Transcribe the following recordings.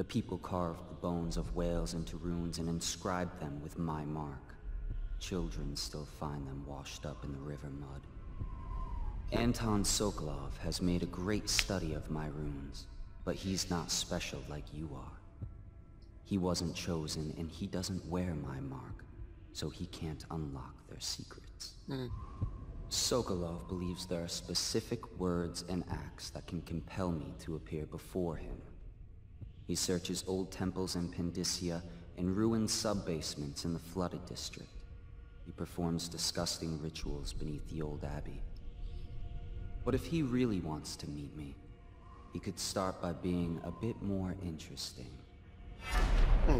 The people carved the bones of whales into runes and inscribed them with my mark. Children still find them washed up in the river mud. Anton Sokolov has made a great study of my runes, but he's not special like you are. He wasn't chosen and he doesn't wear my mark, so he can't unlock their secrets. Hmm. Sokolov believes there are specific words and acts that can compel me to appear before him. He searches old temples in Pandyssia and ruined sub-basements in the flooded district. He performs disgusting rituals beneath the old abbey. But if he really wants to meet me, he could start by being a bit more interesting. Hmm.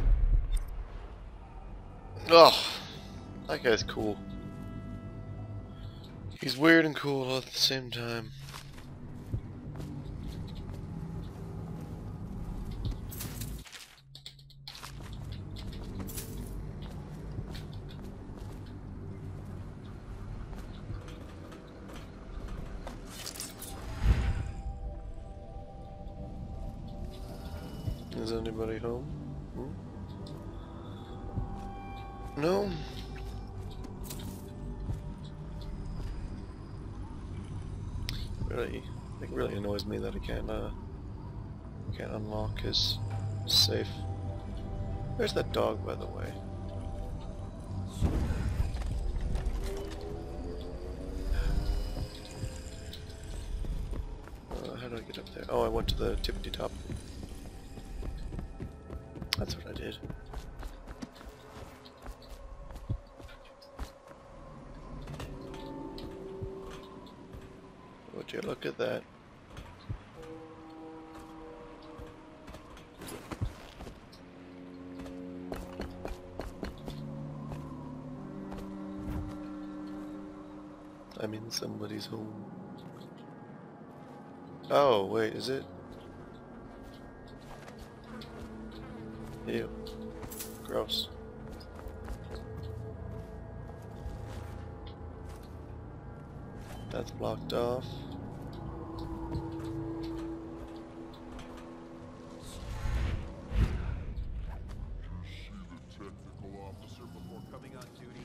Oh, that guy's cool. He's weird and cool all at the same time. Is anybody home? Hmm? No? Really, it really annoys me that I can't, uh, can't unlock his safe. Where's that dog, by the way? Uh, how do I get up there? Oh, I went to the tippity top. That's what I did. Would you look at that? I'm in somebody's home. Oh, wait, is it? Ew. Gross. That's blocked off. Technical officer before coming on duty.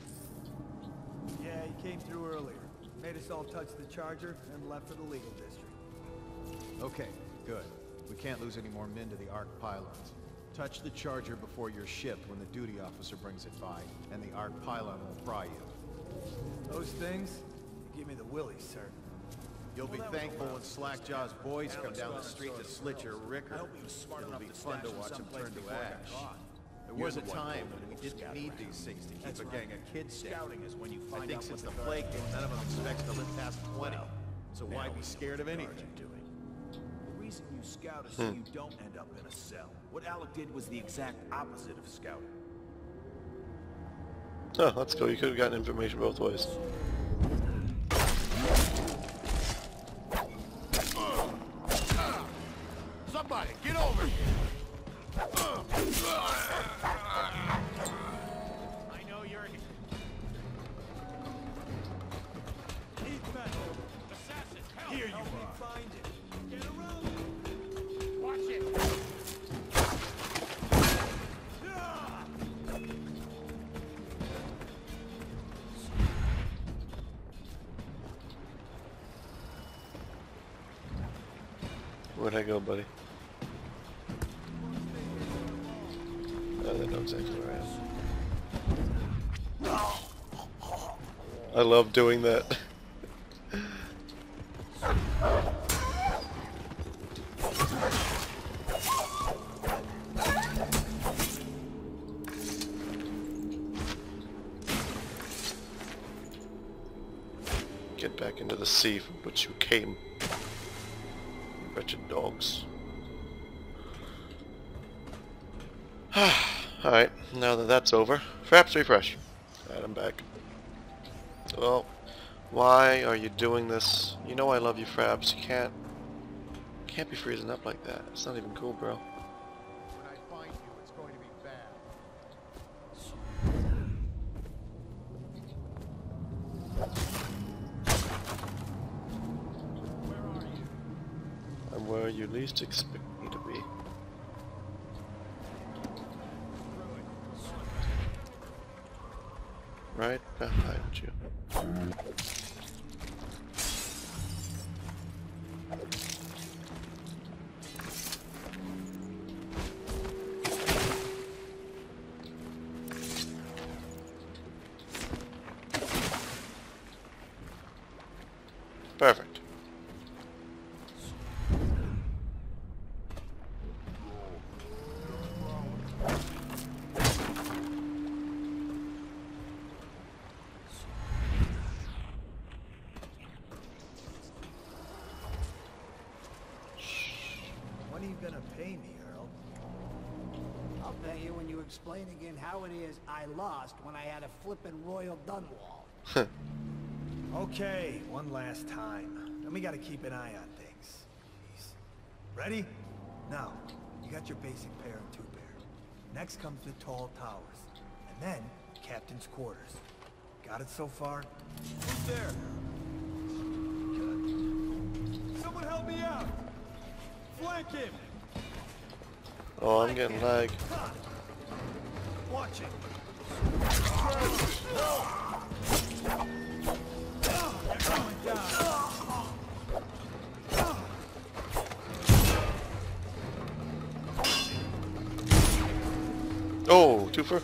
Yeah, he came through earlier. Made us all touch the charger and left for the legal district. Okay, good. We can't lose any more men to the Arc pylons. Touch the charger before you're shipped when the duty officer brings it by, and the Arc pylon will pry you. Those things, give me the willies, sir. You'll be thankful when Slackjaw's boys come down the street to slit your ricker. It'll be fun to watch them turn to ash. There was a time when we didn't need these things to keep a gang of kids down. I think since the plague hit, none of them expects to live past 20. So why be scared of anything? The reason you scout is so you don't end up in a cell. What Alec did was the exact opposite of scouting. Oh, let's go. You could have gotten information both ways. Somebody, get over here! I know you're here. Assassin, help! Here you are. Find it. Where'd I go, buddy? Oh, that dog's actually where I am. I love doing that. Get back into the sea from which you came. Wretched dogs. Alright, now that that's over, perhaps refresh. Alright, I'm back. Well, why are you doing this? You know I love you, Fraps. You can't... Can't be freezing up like that. It's not even cool, bro. you least expect me to be. Right behind you. Perfect. Pay me, Earl? I'll pay you when you explain again how it is I lost when I had a flippin' Royal Dunwall. Okay, one last time. Then we gotta keep an eye on things. Jeez. Ready? Now, you got your basic pair and two pair. Next comes the tall towers. And then, captain's quarters. Got it so far? Who's there? Good. Someone help me out! Flank him! Oh, I'm getting lag. Watch! Oh, twofer.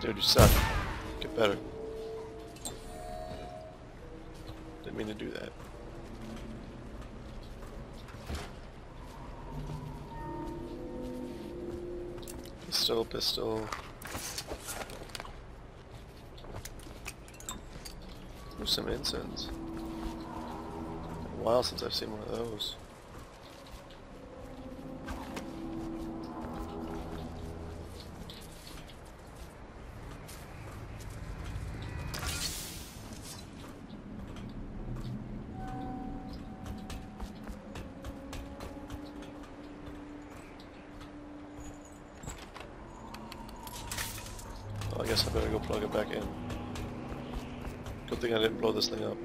Dude, you suck. Get better. Didn't mean to do that. Pistol, pistol. There's some incense. A while since I've seen one of those. Guess I better go plug it back in. Good thing I didn't blow this thing up.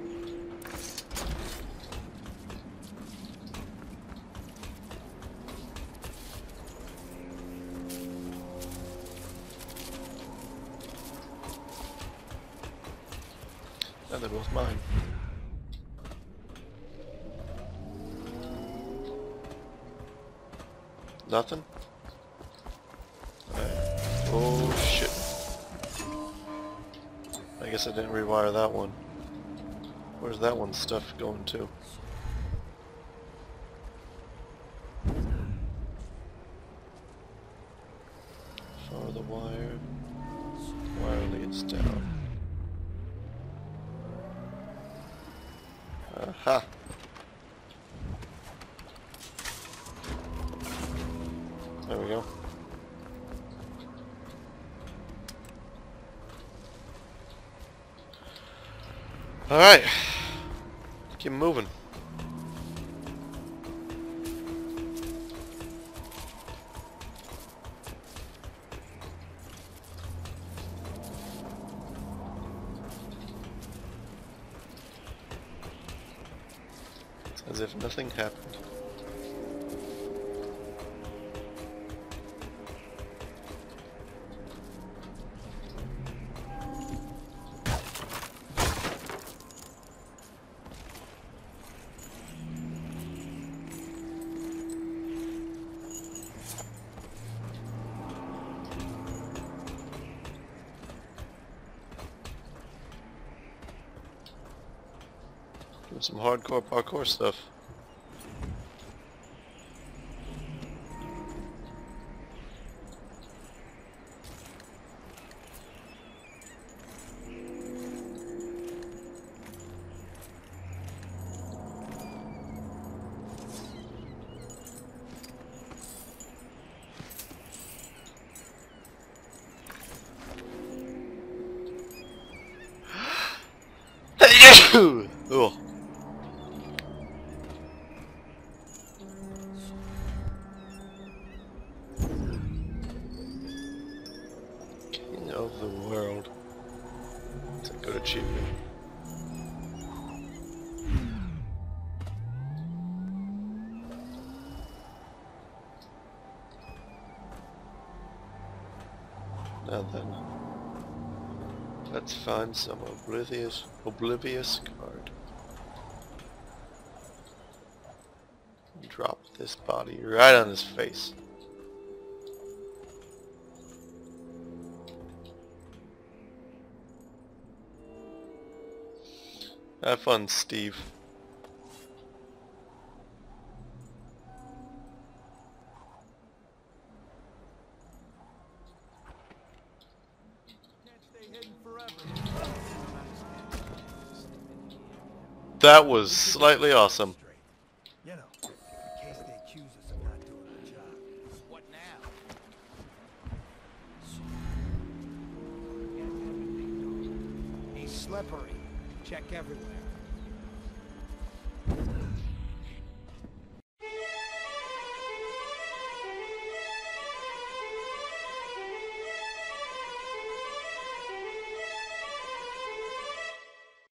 And they're both mine. Nothing? Alright. Oh guess I didn't rewire that one. Where's that one stuff going to? Follow the wire. Wire leads down. Aha! Alright. Keep moving. As if nothing happened. Some hardcore parkour stuff. Now then, let's find some oblivious, oblivious card. Drop this body right on his face. Have fun, Steve. That was slightly awesome. Slippery. Check everywhere.